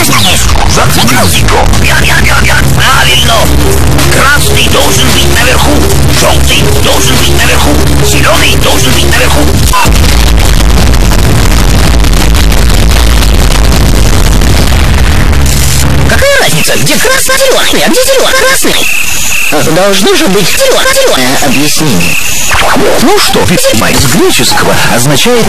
Музыку. я я я я Правильно. Красный должен быть наверху. Желтый должен быть наверху. Зеленый должен быть наверху. Какая разница, где красный, зеленый, а где зеленый, красный? Должно же быть зеленое а э, объяснение. Ну что, ведь из греческого означает